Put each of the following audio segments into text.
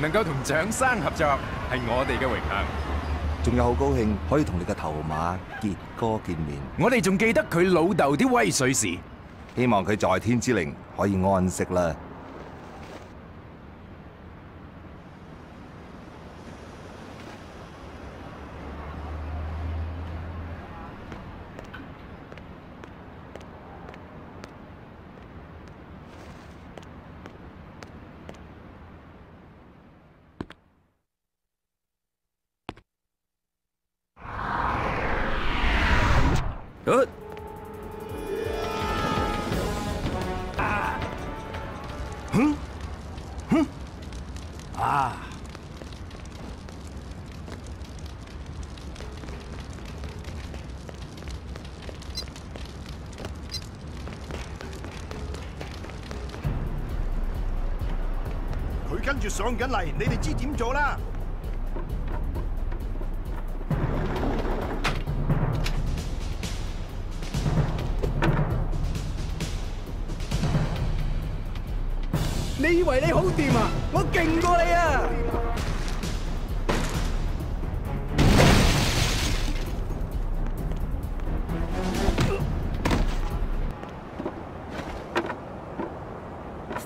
能夠同蔣生合作係我哋嘅榮幸。仲有好高興可以同你嘅頭馬傑哥見面。我哋仲記得佢老豆啲威水事，希望佢在天之靈可以安息啦。上緊嚟，你哋知點做啦？你以為你好掂啊？我勁過你啊！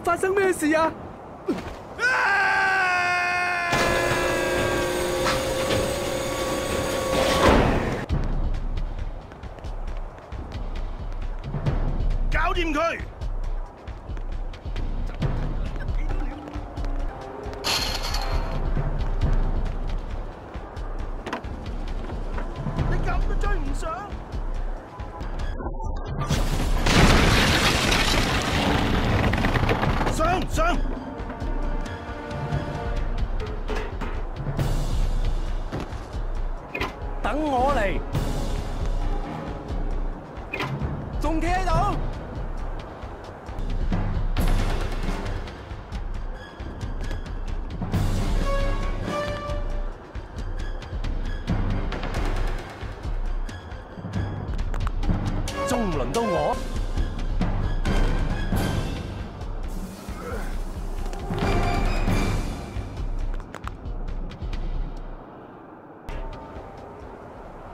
發生咩事啊？上！等我嚟，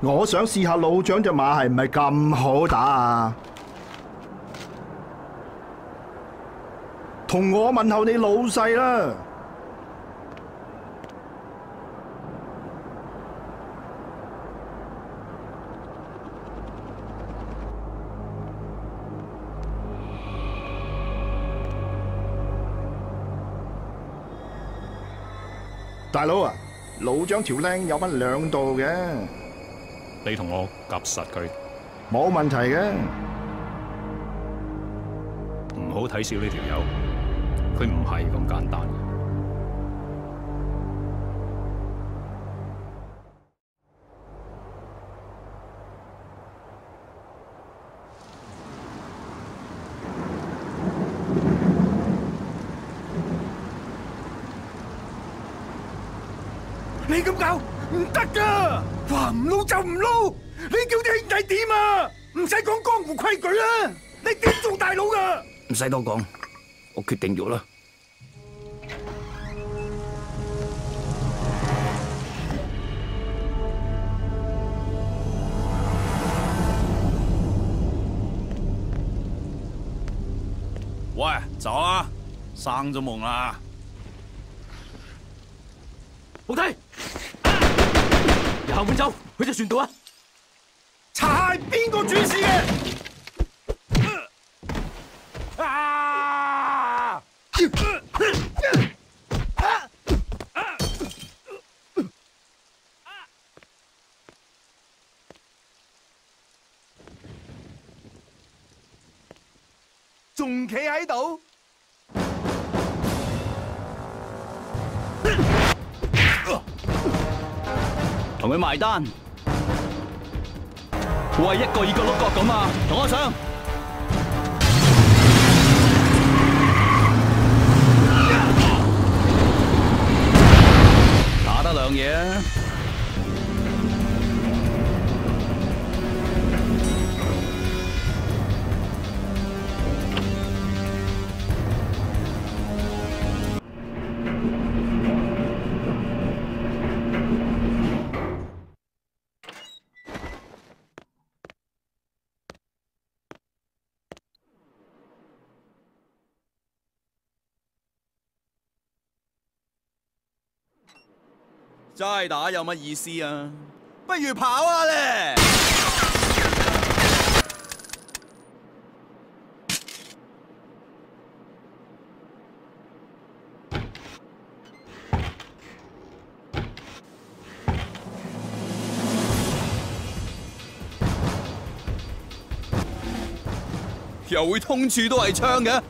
我想試下老蒋只馬係唔係咁好打啊？同我問候你老細啦。大佬啊，老蔣條僆有分兩度嘅。你同我夹实佢，冇问题嘅。唔好睇小呢条友，佢唔系咁簡單就唔撈，你叫啲兄弟點啊？唔使講江湖規矩啦，你點做大佬噶？唔使多講，我決定咗啦。喂，走啊！生咗夢啦！好睇，由後門走，去隻船度啊！查係邊個主事嘅？啊！仲企喺度？同佢埋單。喂，一個二個碌角咁啊，同我上。打得兩嘢齋打有乜意思啊？不如跑下咧！又會通處都係槍嘅。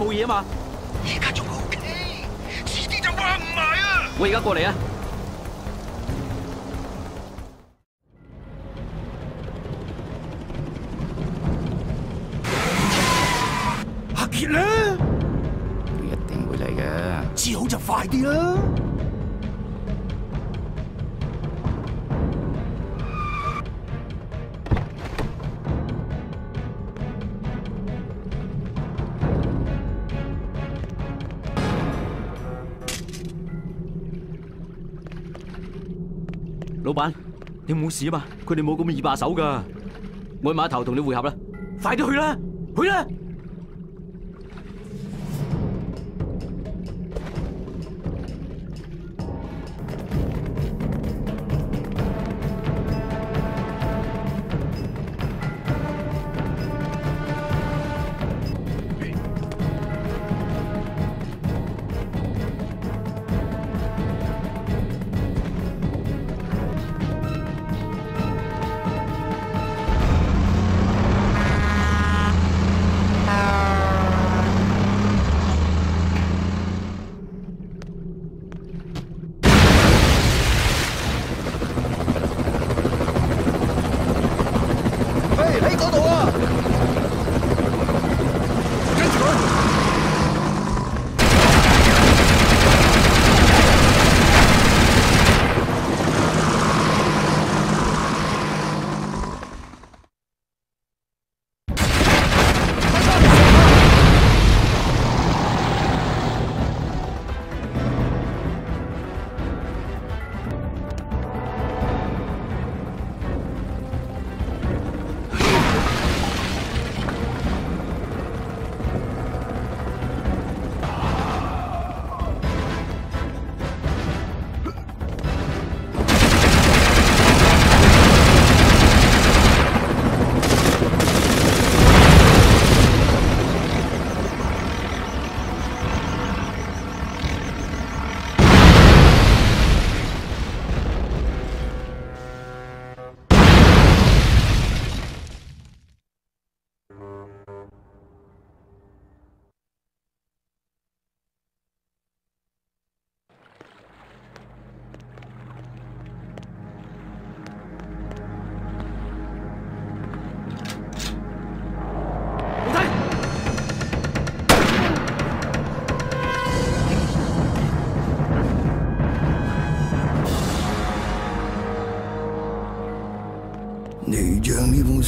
冇嘢啊嘛？而家仲 OK，迟啲就话唔埋啊！我而家过嚟啊！老板，你冇事啊嘛？佢哋冇咁易把手噶。我去码头同你汇合啦，快啲去啦，去啦！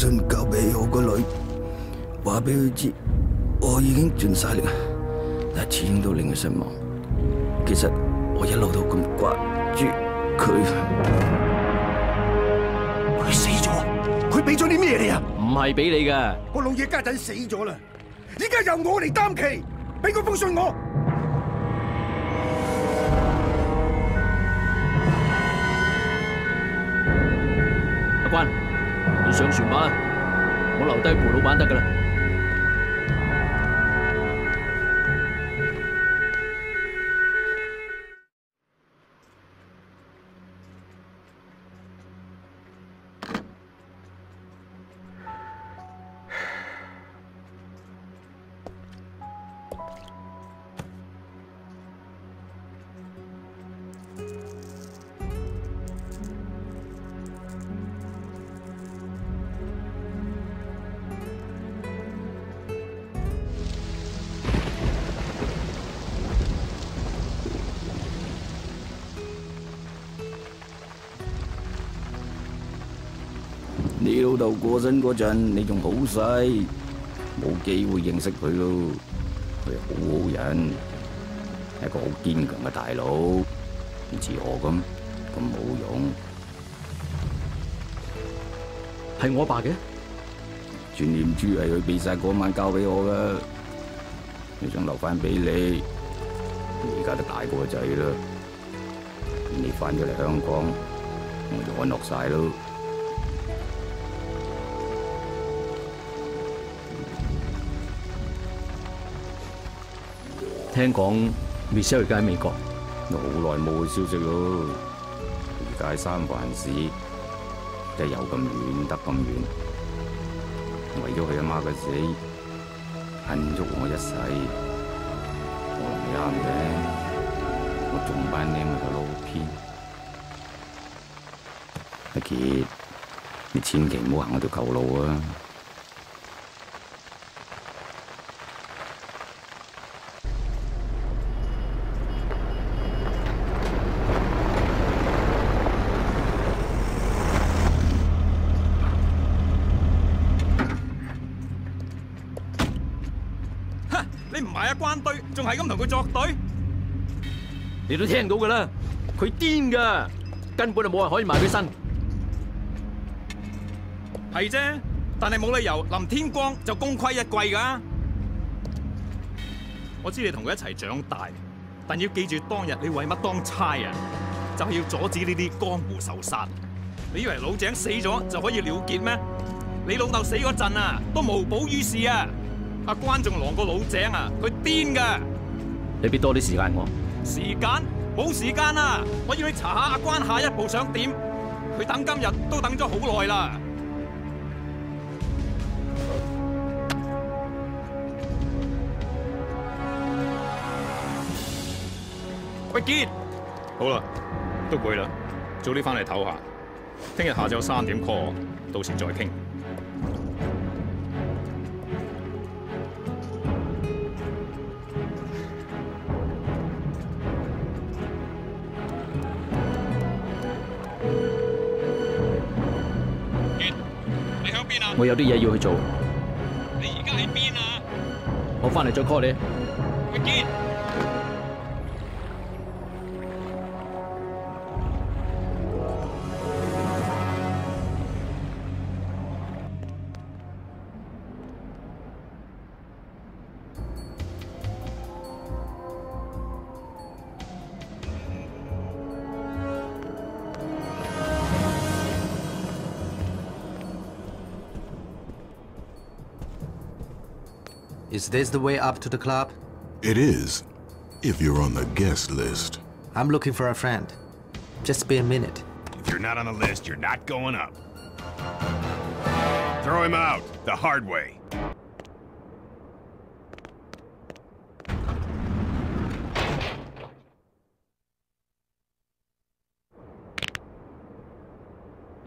信交俾我個女，話俾佢知，我我已經盡晒力，但係始終都令佢失望。其實我一路都咁掛住佢。佢死咗，佢俾咗啲咩你啊？唔係俾你嘅，我老嘢家陣死咗啦，依家由我嚟擔旗，俾嗰封信我。上船吧，我留低陪老板得噶啦。你老豆過身嗰陣，你仲好細，冇機會認識佢咯。佢係好好人，係一個好堅強嘅大佬，唔似我咁咁冇用。係我爸嘅，轉念珠係佢俾晒嗰晚交俾我噶，你想留翻俾你，而家都大個仔啦，你翻咗嚟香港，我就安樂晒咯。聽講 Michelle 而家喺美國，我好耐冇消息咯。而家喺三藩市，即係有咁遠得咁遠，為咗佢阿媽嘅死，恨足我一世。我唔啱嘅，我仲班你咪個老偏。阿杰，你千祈唔好行嗰條舊路啊！你唔係阿關堆，仲係咁同佢作對？你都聽到噶啦，佢癲噶，根本就冇人可以埋佢身。係啫，但係冇理由林天光就功虧一簣噶。我知你同佢一齊長大，但要記住當日你為乜當差啊？就係要阻止呢啲江湖仇殺。你以為老井死咗就可以了結咩？你老豆死嗰陣啊，都無補於事啊！阿關仲狼過老井啊，佢癲噶！你俾多啲時間我。時間冇時間啊！我要你查下阿關下一步想點。佢等今日都等咗好耐啦。喂傑，好啦，都攰啦，早啲翻嚟唞下。聽日下晝三點 call 我，到時再傾。我有啲嘢要去做，你而家喺邊啊？我翻嚟再 call 你。Is this the way up to the club? It is, if you're on the guest list. I'm looking for a friend. Just be a minute. If you're not on the list, you're not going up. Throw him out the hard way.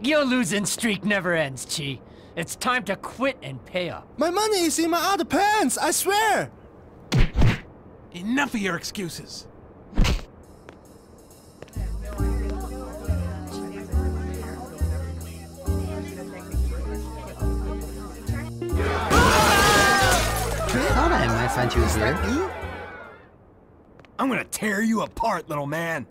Your losing streak never ends, Chi. It's time to quit and pay up. My money is in my other pants, I swear! Enough of your excuses. Thought I might I sent you here? I'm gonna tear you apart, little man.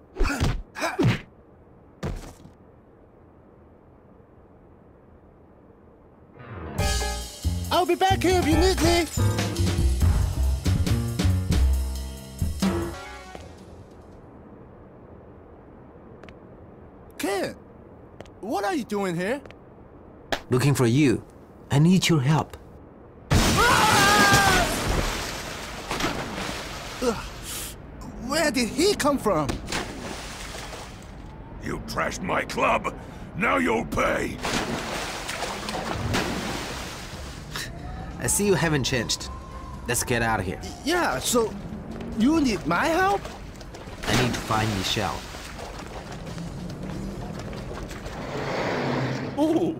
I'll be back here if you need me. Kid, what are you doing here? Looking for you. I need your help. Ugh. Where did he come from? You trashed my club. Now you'll pay. I see you haven't changed. Let's get out of here. Yeah, so you need my help? I need to find Michelle. Ooh.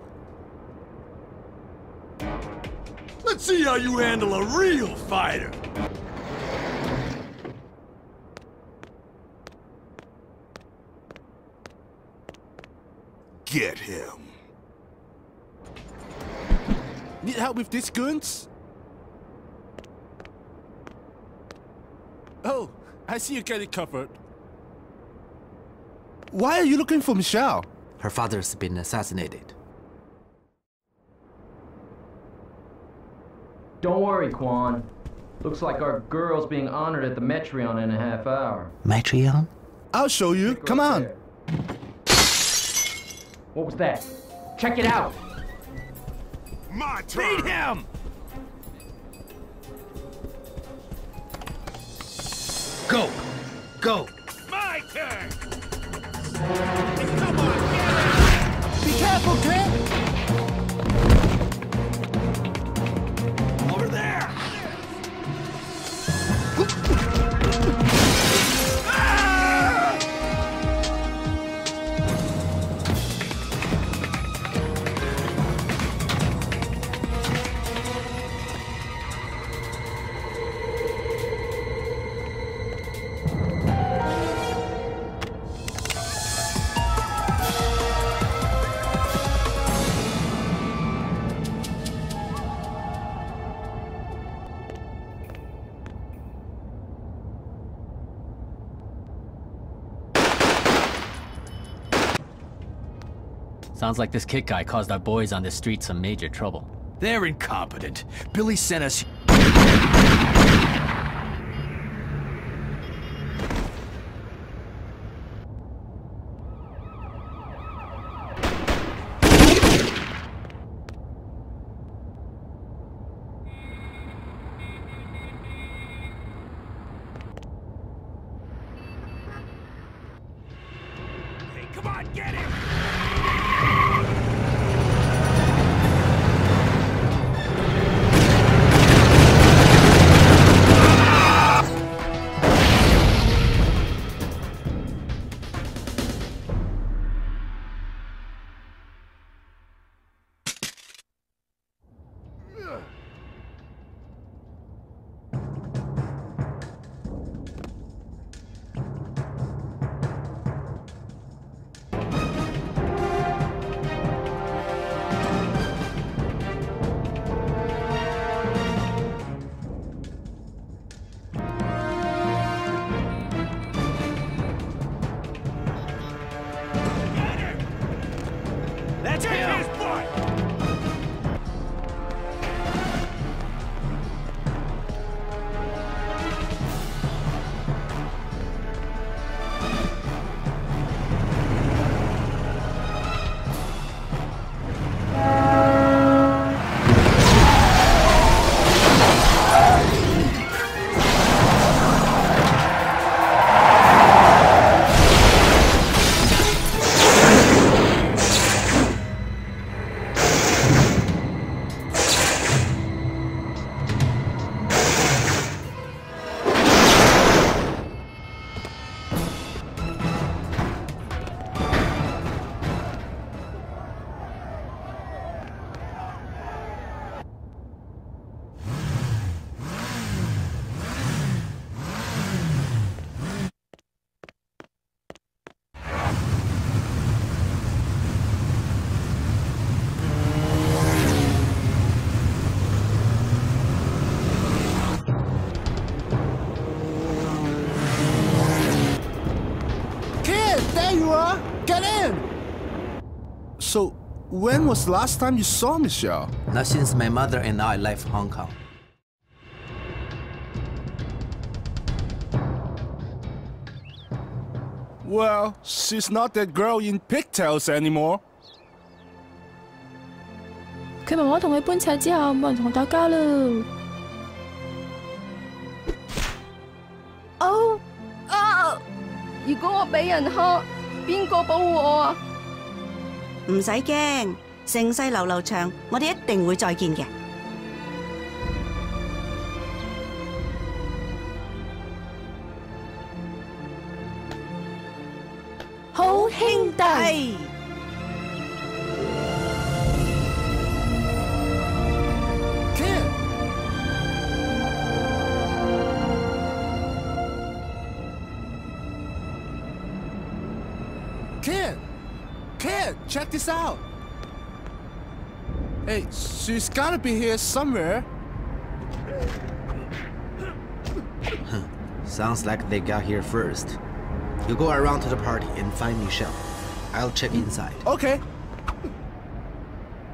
Let's see how you handle a real fighter. Get him. Need help with these goons? Oh, I see you get it covered. Why are you looking for Michelle? Her father's been assassinated. Don't worry, Quan. Looks like our girl's being honored at the Metreon in a half hour. Metreon? I'll show you. Come on. What was that? Check it out. My turn. Beat him! Go! Go! My turn. Be careful, kid! Sounds like this kit guy caused our boys on the street some major trouble. They're incompetent. Billy sent us. That's it. When was the last time you saw Michelle? Not since my mother and I left Hong Kong. Well, she's not that girl in pigtails anymore. 佢妈妈同佢搬齐之后，冇人同打交啦。哦啊！如果我俾人虾，边个保护我啊？ 唔使驚，盛世流流长，我哋一定会再见嘅。好兄弟。Check this out! Hey, she's gotta be here somewhere. Sounds like they got here first. You go around to the party and find Michelle. I'll check inside. Okay.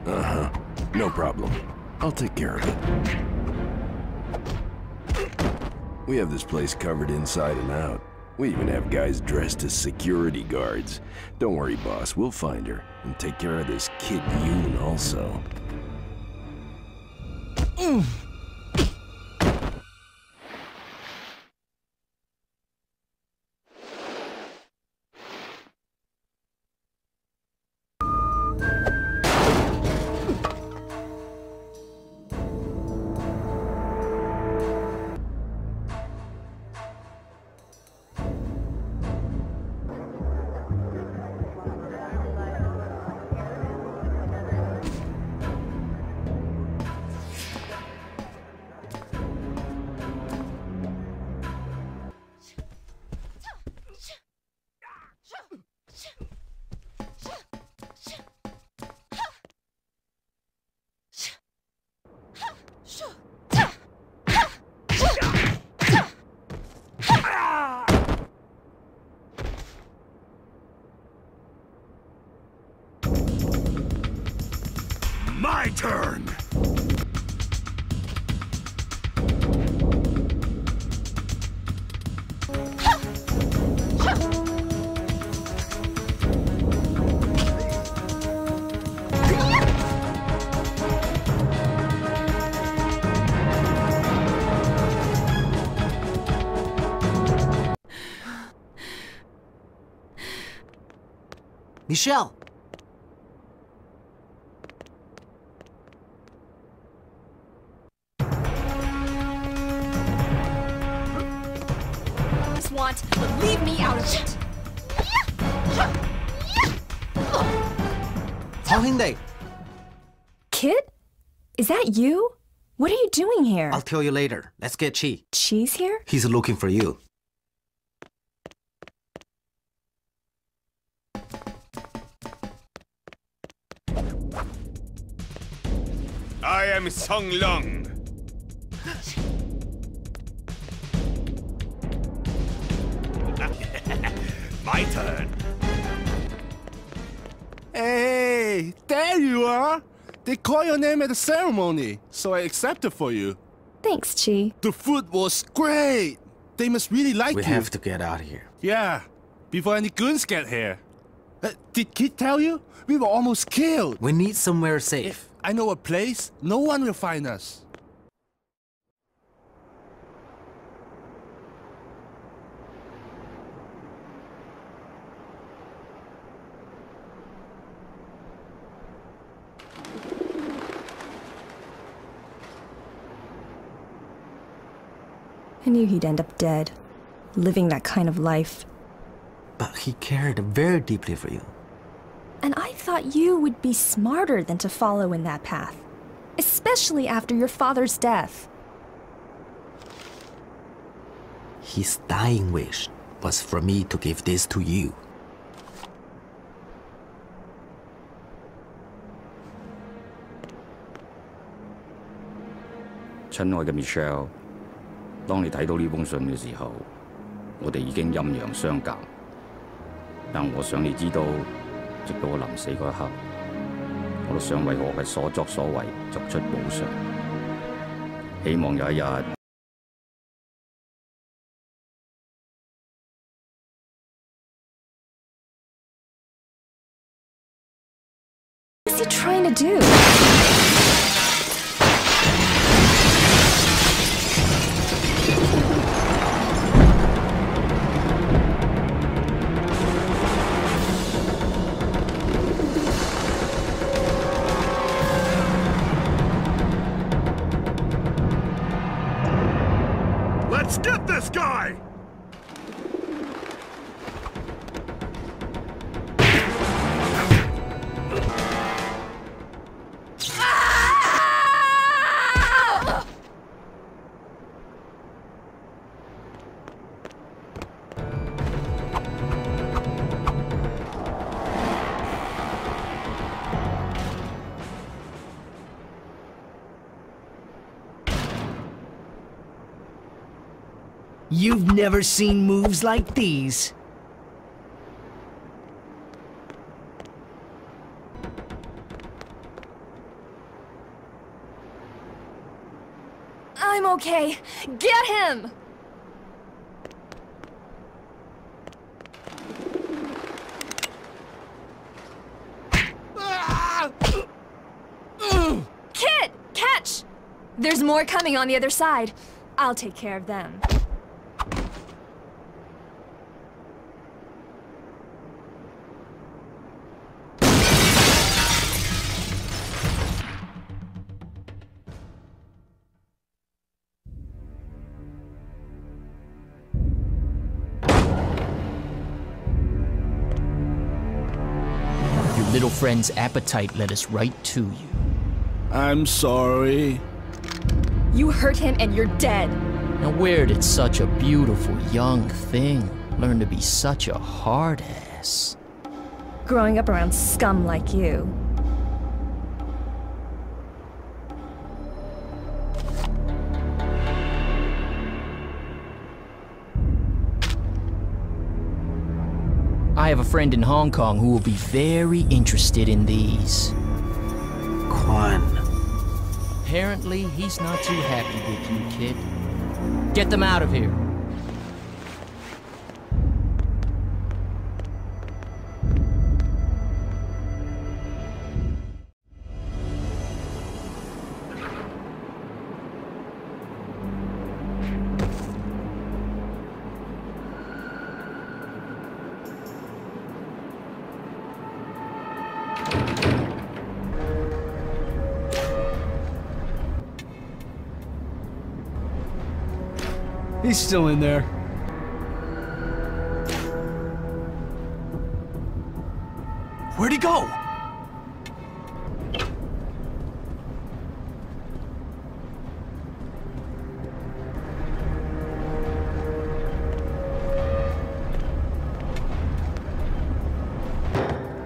Uh huh. No problem. I'll take care of it. We have this place covered inside and out. We even have guys dressed as security guards. Don't worry, boss. We'll find her and take care of this kid Yoon also. My turn! Michelle! That you? What are you doing here? I'll tell you later. Let's get Chi. Cheese here? He's looking for you. I am Sung Long. My turn. Hey, there you are! They call your name at the ceremony, so I accepted for you. Thanks, Chi. The food was great! They must really like We you. have to get out of here. Yeah, before any goons get here. Uh, did Kid tell you? We were almost killed. We need somewhere safe. I know a place. No one will find us. I knew he'd end up dead, living that kind of life. But he cared very deeply for you. And I thought you would be smarter than to follow in that path, especially after your father's death. His dying wish was for me to give this to you. Chanoy Michelle 当你睇到呢封信嘅时候，我哋已经阴阳相隔。但我想你知道，直到我临死嗰一刻，我都想为我嘅所作所为作出补偿。希望有一日。Never seen moves like these. I'm okay. Get him! Kid! Catch! There's more coming on the other side. I'll take care of them. Friend's appetite led us right to you. I'm sorry. You hurt him and you're dead. Now, where did such a beautiful young thing learn to be such a hard ass? Growing up around scum like you. Have a friend in Hong Kong who will be very interested in these. Quan. Apparently, he's not too happy with you, kid. Get them out of here. He's still in there. Where'd he go?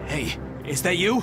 Hey, is that you?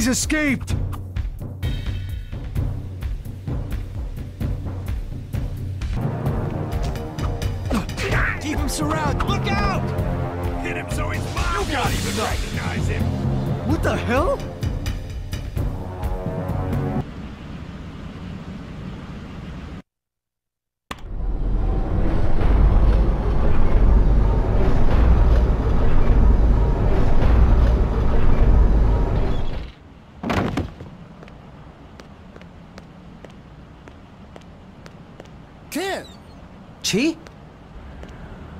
He's escaped! Chi?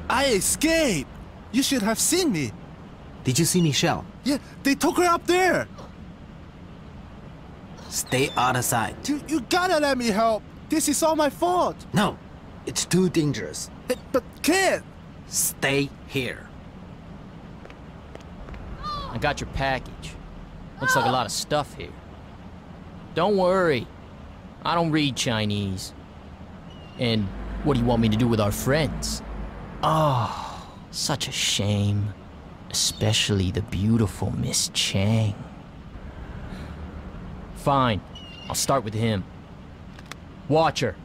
I escaped. You should have seen me. Did you see Michelle? Yeah, they took her up there. Stay out of sight. You, you gotta let me help. This is all my fault. No, it's too dangerous. Hey, but kid, Stay here. I got your package. Looks like a lot of stuff here. Don't worry. I don't read Chinese. And what do you want me to do with our friends? Oh, such a shame. Especially the beautiful Miss Chang. Fine. I'll start with him. Watch her.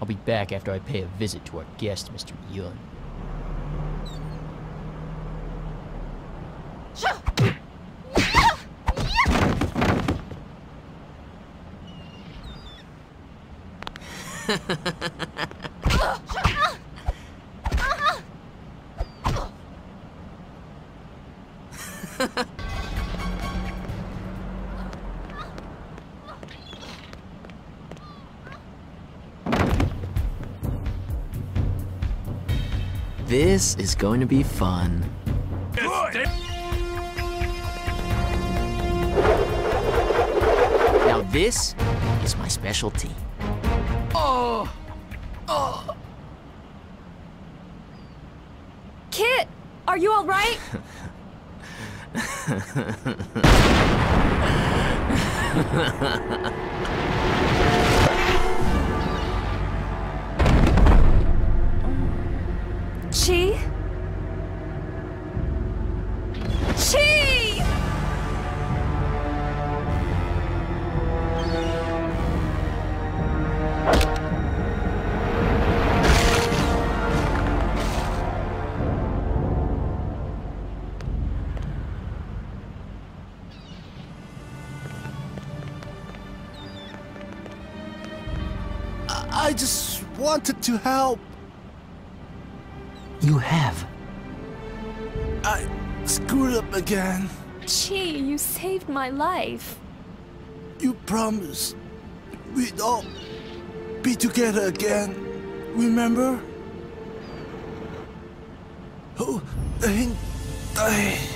I'll be back after I pay a visit to our guest, Mr. Yun. This is going to be fun. Now this is my specialty. Oh! Oh! Kit, are you all right? wanted to help. You have. I screwed up again. Chi, you saved my life. You promised we'd all be together again. Remember? Oh, 兄弟。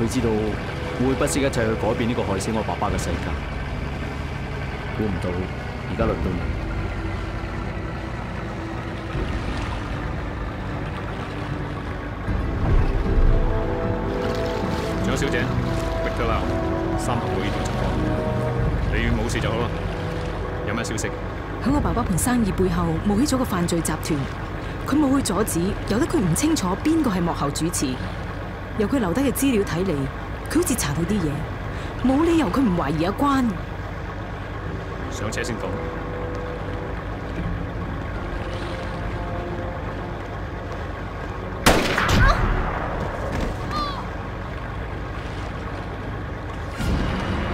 佢知道会不惜一切去改變呢個害死我爸爸嘅世界。估唔到而家轮到你。蔣小姐，Victor Lau，三號會呢度直播，你冇事就好啦。有咩消息？喺我爸爸盤生意背後冒起咗個犯罪集團，佢冇去阻止，由得佢唔清楚邊個係幕後主持。由佢留低嘅資料睇嚟，佢好似查到啲嘢，冇理由佢唔懷疑阿關。上車先講。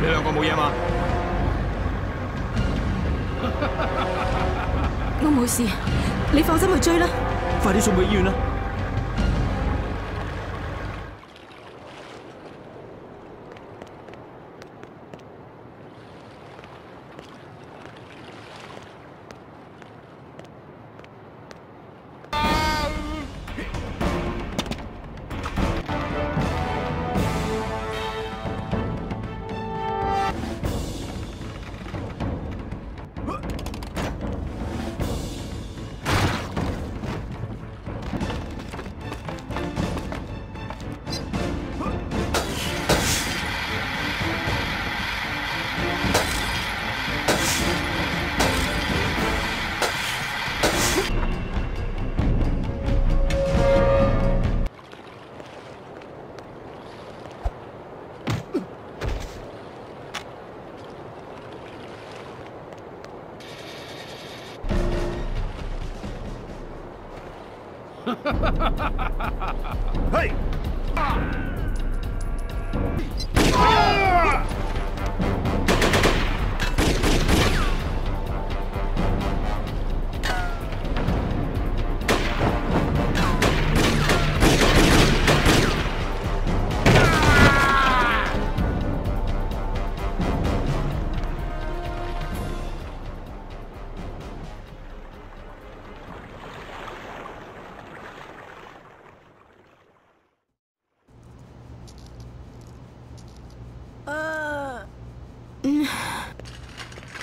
你兩個冇嘢嘛？我冇事，你放心去追啦。快啲送去醫院啦！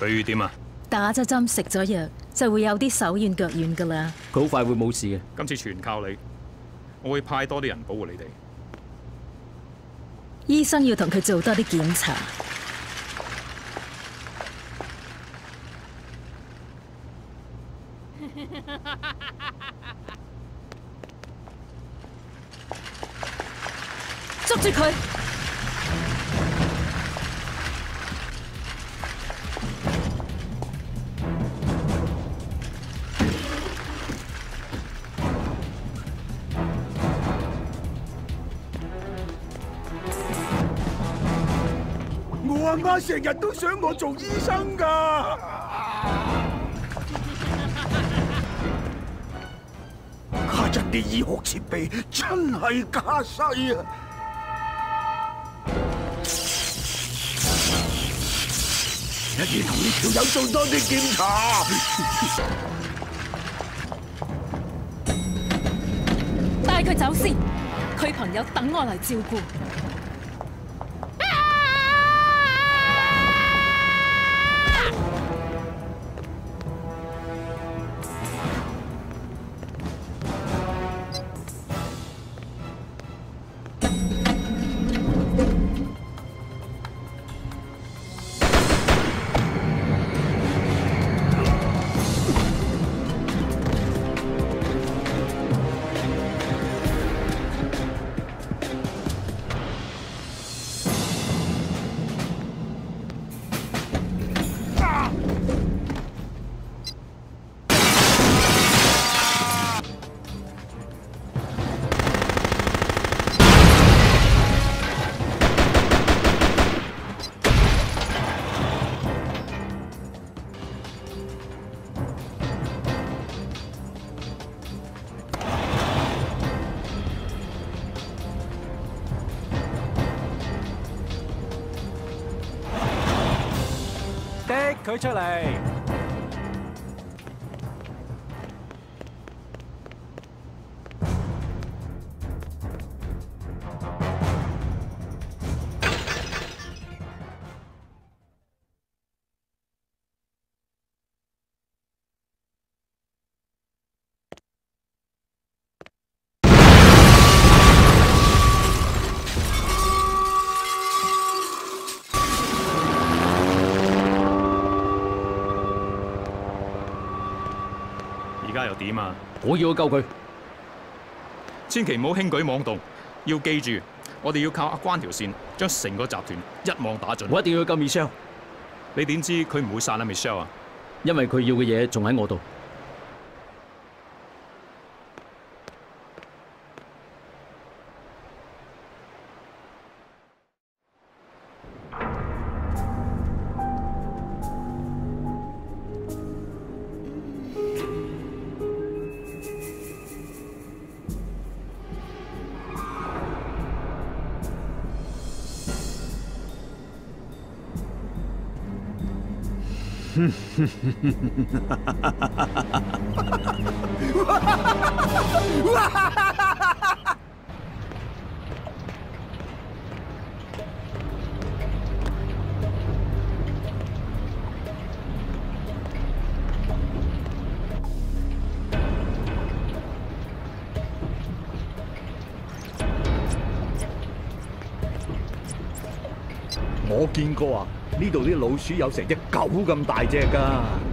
佢點啊？打咗針食咗藥就會有啲手軟腳軟噶啦。佢好快會冇事嘅。今次全靠你，我會派多啲人保護你哋。醫生要同佢做多啲檢查。捉住佢！成日都想我做醫生㗎。家陣啲醫學設備真係架勢啊！一於同呢條友做多啲檢查。帶佢走先，佢朋友等我嚟照顧。推出嚟。點啊？我要去救佢，千祈唔好輕舉妄動，要記住，我哋要靠阿關條線，將成個集團一網打盡。我一定要去救 Michelle。你點知佢唔會殺阿 Michelle 啊？因為佢要嘅嘢仲喺我度。我見過啊，呢度啲老鼠有成只狗咁大隻㗎。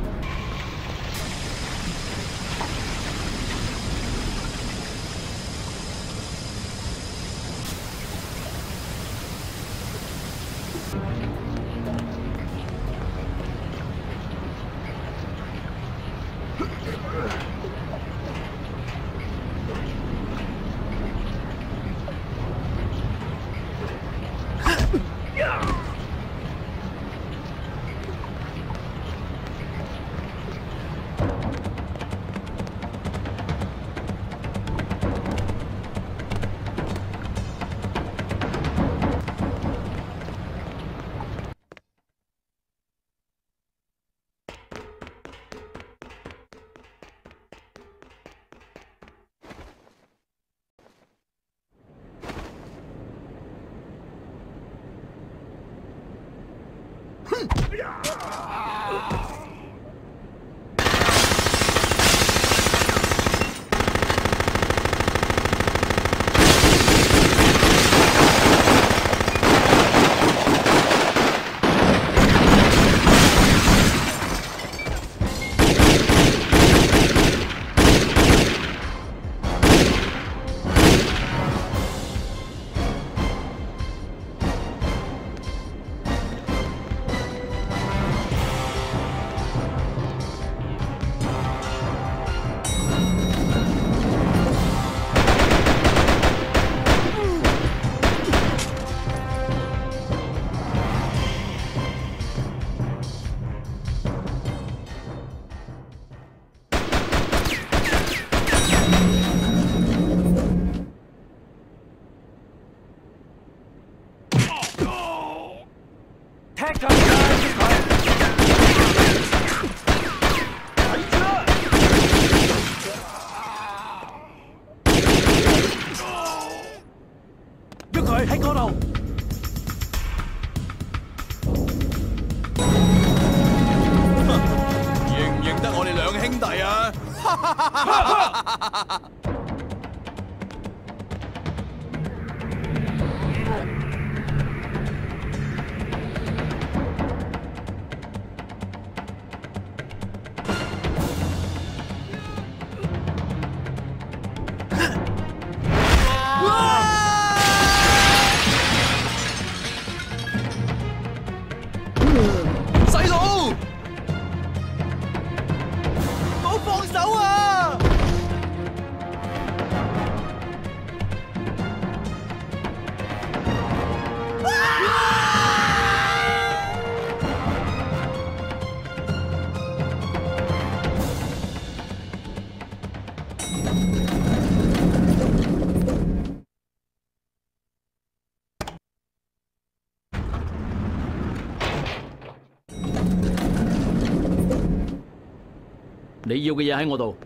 你要嘅嘢喺我度，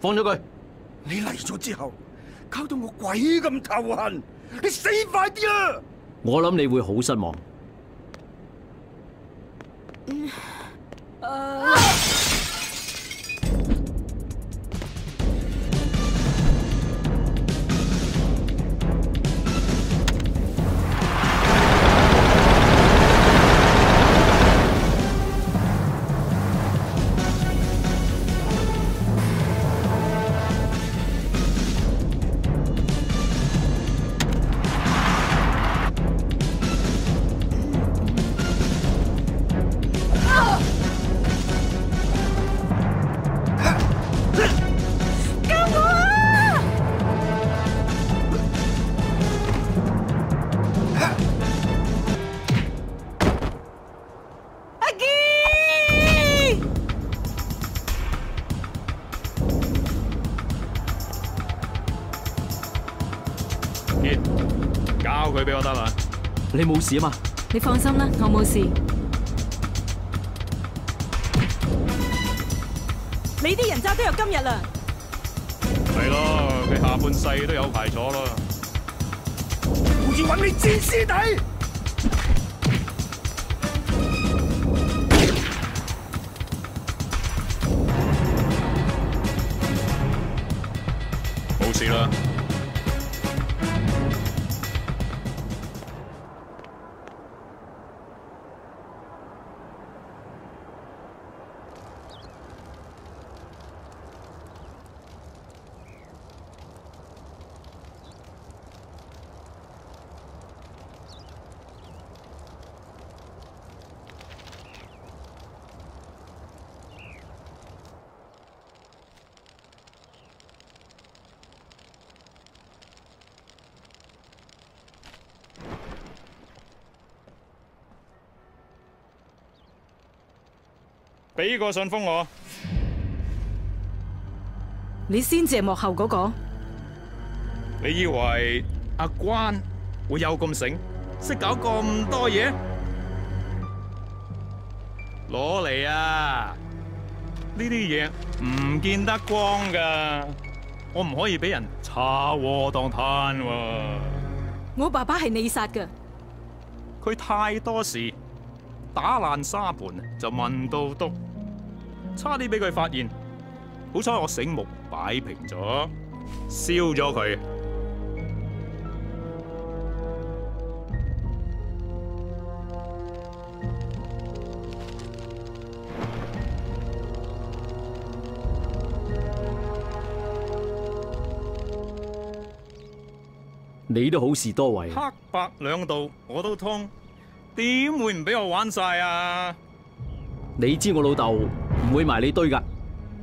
放咗佢。你嚟咗之后，搞到我鬼咁头痕，你死快啲啦！我谂你会好失望。冇事啊嘛？你放心啦，我冇事。你啲人渣都有今日啦！系咯，佢下半世都有排坐咯。我要揾你煎屍體！個信封我。你先至係幕後嗰個，你以為阿關會有咁醒，識搞咁多嘢？攞嚟啊！呢啲嘢唔見得光噶，我唔可以俾人查禍當攤喎。我爸爸係你殺㗎。佢太多事，打爛沙盤就問到篤，差啲俾佢發現。好彩我醒目擺平咗，燒咗佢。你都好事多為，黑白兩道我都通，點會唔俾我玩晒啊？你知我老豆唔會埋你堆噶。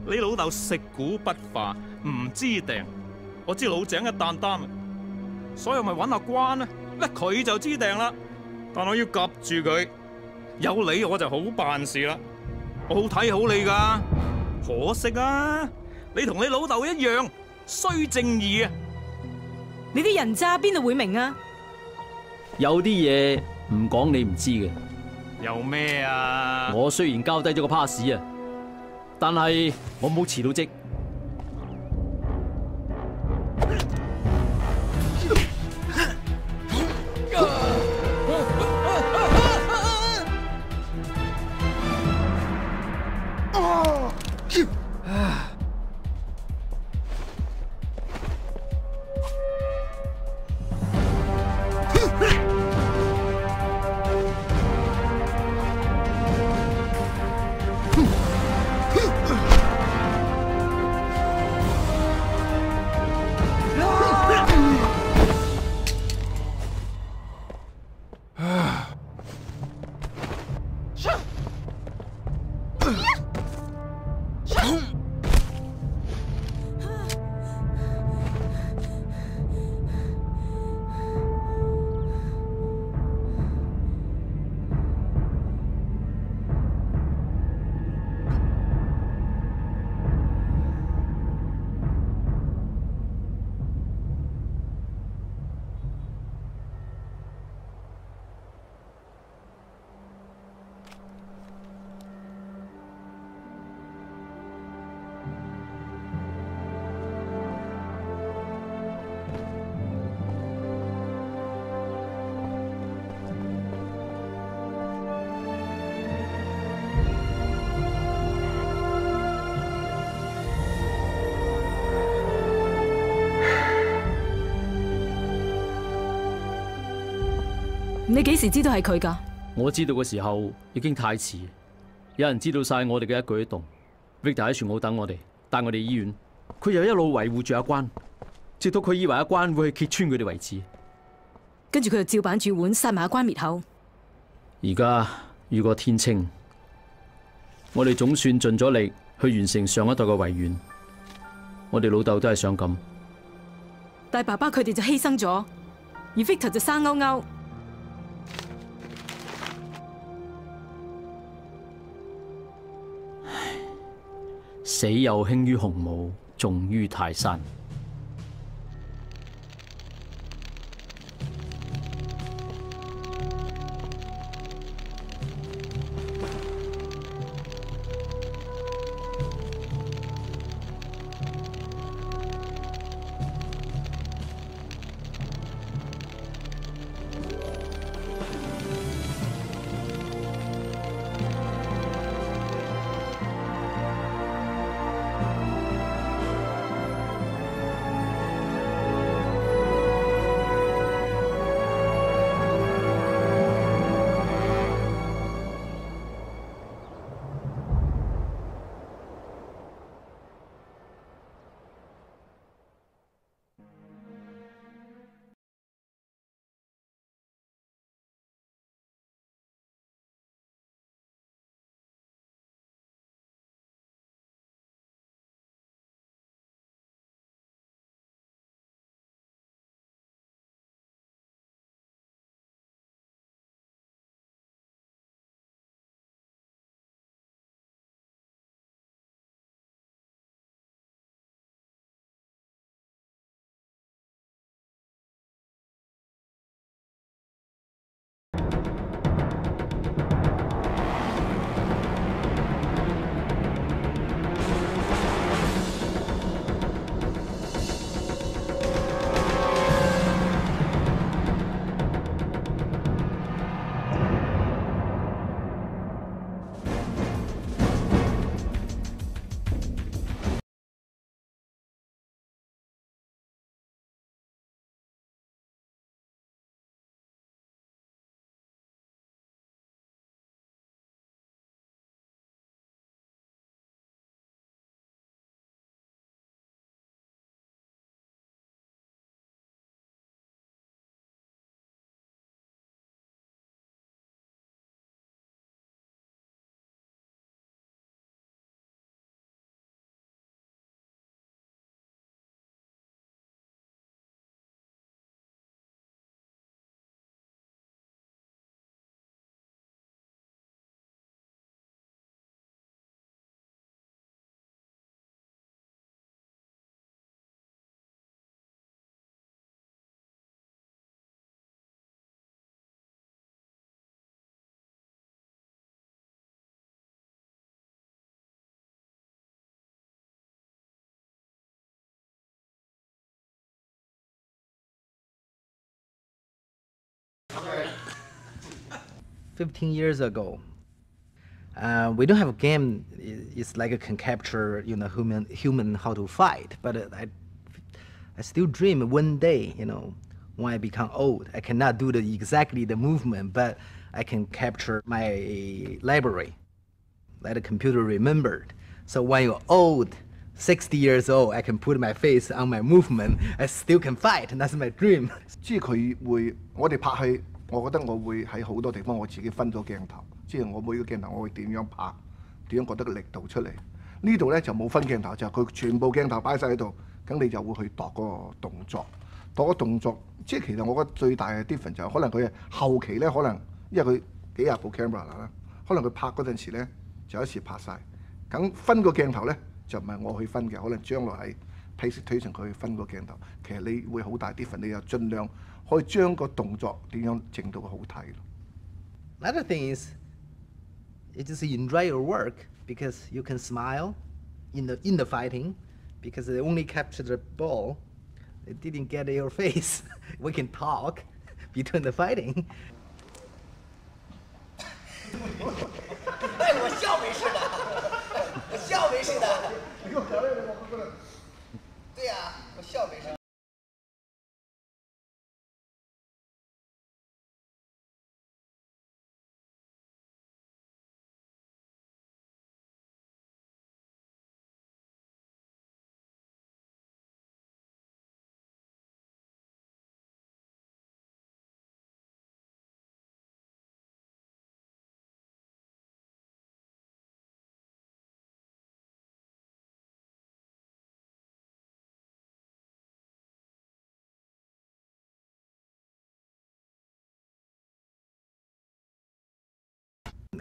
你老豆食古不化，唔知定。我知老井一擔擔，所以咪揾阿關啊，一佢就知定啦。但我要夾住佢，有你我就好辦事啦。我好睇好你噶，可惜啊，你同你老豆一樣衰正義啊！你啲人渣邊度會明啊？有啲嘢唔講你唔知嘅。有咩啊？我雖然交低咗個 pass 啊，但係我冇辭到職。你幾時知道係佢㗎？我知道嘅時候已經太遲，有人知道晒我哋嘅一舉一動。Victor 喺船澳等我哋，帶我哋醫院。佢又一路維護住阿關，直到佢以為阿關會去揭穿佢哋為止。跟住佢就照板煮碗，殺埋阿關滅口。而家雨過天青，我哋總算盡咗力去完成上一代嘅遺願。我哋老豆都係想咁，但爸爸佢哋就犧牲咗，而 Victor 就生勾勾。死有轻于鸿毛，重于泰山。15 years ago. Uh, we don't have a game. It's like a can capture, you know, human human how to fight. But uh, I, I still dream one day, you know, when I become old, I cannot do the exactly the movement, but I can capture my library, let the computer remembered. So when you're old, 60 years old, I can put my face on my movement. I still can fight. That's my dream. 即系佢会，我哋拍戏， 我覺得我會喺好多地方我自己分咗鏡頭，即係我每個鏡頭我會點樣拍，點樣覺得個力度出嚟。呢度咧就冇分鏡頭，就係佢全部鏡頭擺晒喺度，咁你就會去度嗰個動作，度個動作。即係其實我覺得最大嘅 difference 就係可能佢後期咧，可能因為佢幾廿部 camera 啦，可能佢拍嗰陣時咧就一次拍晒。咁分個鏡頭咧就唔係我去分嘅，可能將來喺 presentation 佢去分個鏡頭。其實你會好大 difference，你又盡量可以将个动作点样整到好睇。 Another thing is, it just enjoy your work because you can smile in the in the fighting because they only capture the ball. They didn't get your face. we can talk between the fighting.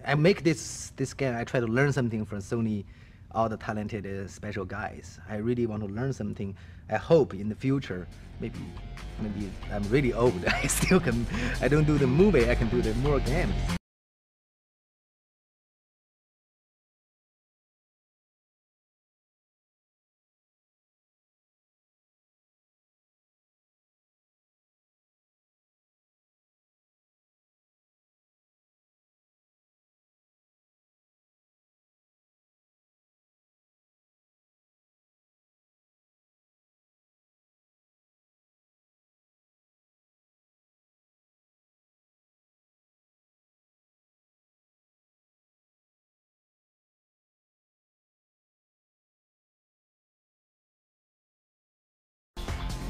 I make this this game. I try to learn something from Sony, all the talented uh, special guys. I really want to learn something. I hope in the future, maybe maybe I'm really old. I still can. I don't do the movie. I can do the more games.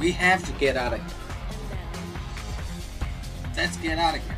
We have to get out of here. Let's get out of here.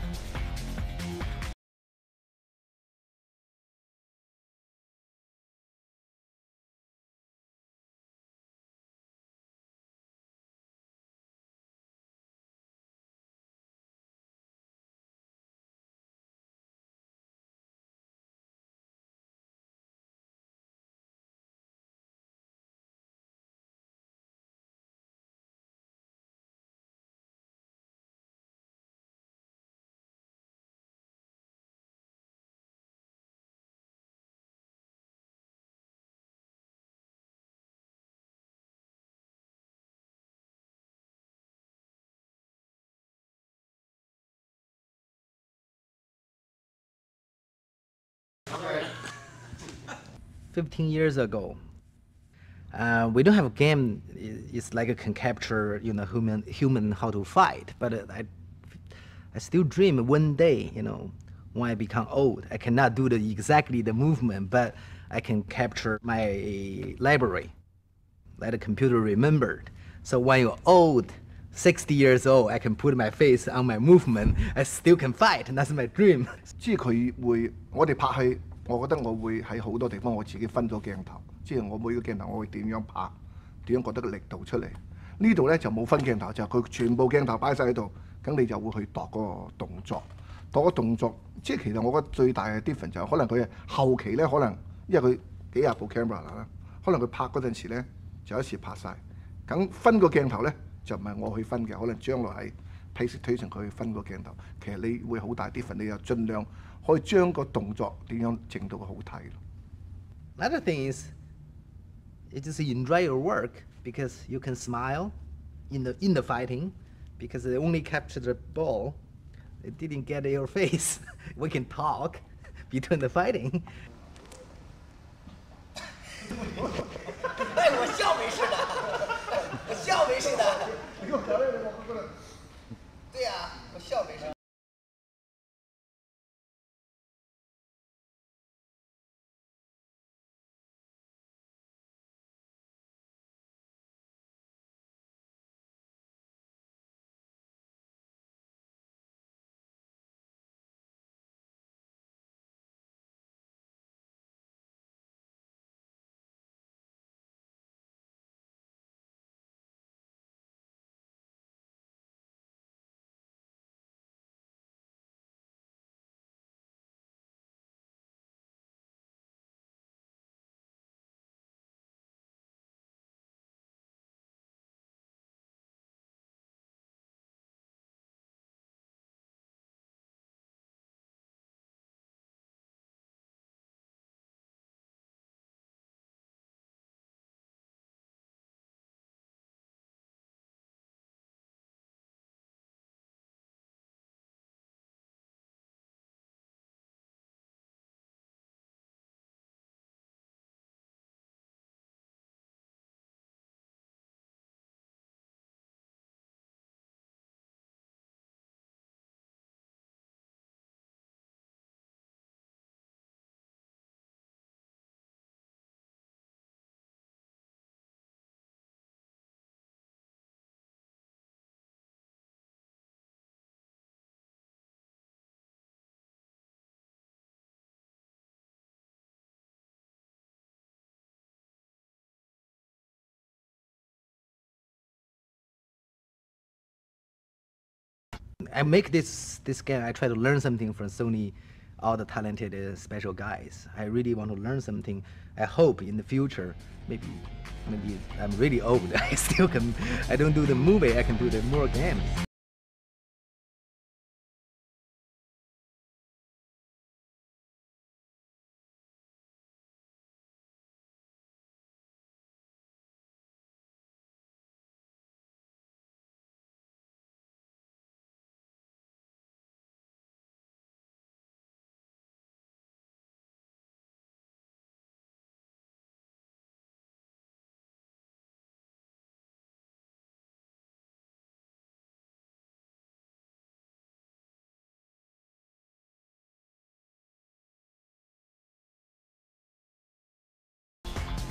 Fifteen years ago, uh, we don't have a game. i- It's like a can capture, you know, human human how to fight. But uh, I, I still dream one day, you know, when I become old, I cannot do the exactly the movement, but I can capture my library, let the computer remembered. So when you're old, 60 years old, I can put my face on my movement. I still can fight. That's my dream. 即系佢会，我哋拍戏， 我覺得我會喺好多地方我自己分咗鏡頭，即係我每個鏡頭我會點樣拍，點樣覺得個力度出嚟。呢度咧就冇分鏡頭，就係佢全部鏡頭擺晒喺度，咁你就會去度嗰個動作，度個動作。即係其實我覺得最大嘅 difference 就係可能佢後期咧，可能因為佢幾廿部 camera 啦，可能佢拍嗰陣時咧就一次拍晒。咁分個鏡頭咧就唔係我去分嘅，可能將來喺 presentation 佢去分個鏡頭。其實你會好大 difference，你又盡量 可以将个动作点样整到好睇咯。 Another thing is, it just enjoy your work because you can smile in the in the fighting because they only capture the ball. it didn't get your face. we can talk between the fighting. 哎，我笑没事的，我笑没事的。 I make this this game. I try to learn something from Sony, all the talented uh, special guys. I really want to learn something. I hope in the future, maybe maybe I'm really old. I still can. I don't do the movie. I can do the more games.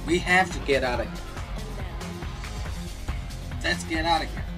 We have to get out of here. Let's get out of here.